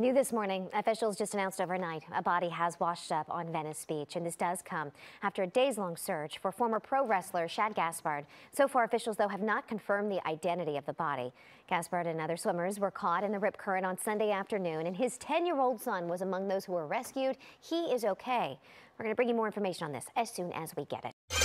New this morning, officials just announced overnight a body has washed up on Venice Beach, and this does come after a days-long search for former pro wrestler Shad Gaspard. So far, officials, though, have not confirmed the identity of the body. Gaspard and other swimmers were caught in the Rip Current on Sunday afternoon, and his 10-year-old son was among those who were rescued. He is okay. We're going to bring you more information on this as soon as we get it.